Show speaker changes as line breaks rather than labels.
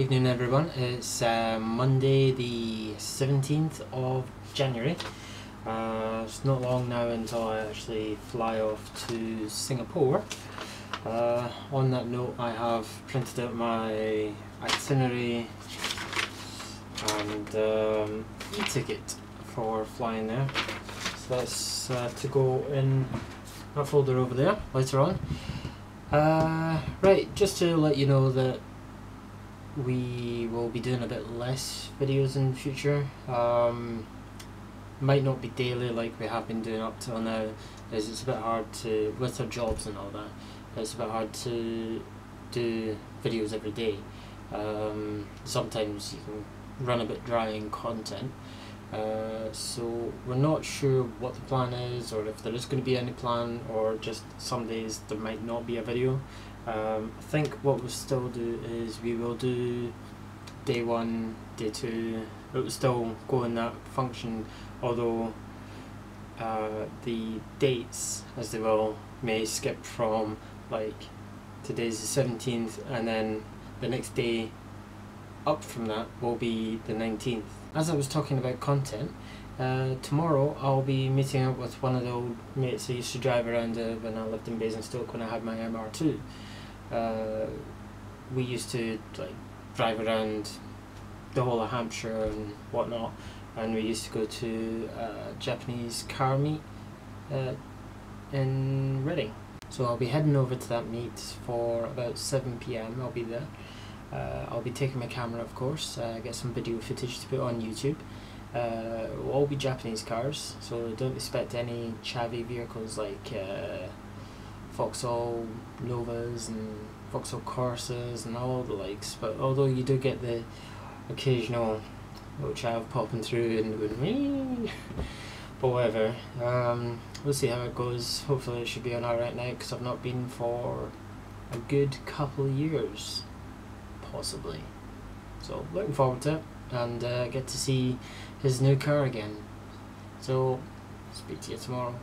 Good evening everyone, it's uh, Monday the 17th of January. Uh, it's not long now until I actually fly off to Singapore. Uh, on that note I have printed out my itinerary and um, e-ticket for flying there. So that's uh, to go in that folder over there later on. Uh, right, just to let you know that we will be doing a bit less videos in the future. Um, might not be daily like we have been doing up till now, as it's a bit hard to, with our jobs and all that, it's a bit hard to do videos every day. Um, sometimes you can run a bit dry in content. Uh, so we're not sure what the plan is or if there is going to be any plan or just some days there might not be a video. Um, I think what we'll still do is we will do day one, day two, it will still go in that function although uh, the dates as they will may skip from like today's the 17th and then the next day up from that will be the 19th. As I was talking about content, uh, tomorrow I'll be meeting up with one of the old mates I used to drive around uh, when I lived in Basingstoke when I had my MR2. Uh, we used to like drive around the whole of Hampshire and whatnot and we used to go to a Japanese car meet uh, in Reading. So I'll be heading over to that meet for about 7pm, I'll be there. Uh, I'll be taking my camera of course, uh, get some video footage to put on YouTube. Uh, will all be Japanese cars, so don't expect any chavvy vehicles like uh, Vauxhall Novas and Vauxhall Corsas and all the likes, but although you do get the occasional little chav popping through and going but whatever, um, we'll see how it goes, hopefully it should be an alright night because I've not been for a good couple of years possibly. So looking forward to it and uh, get to see his new car again. So speak to you tomorrow.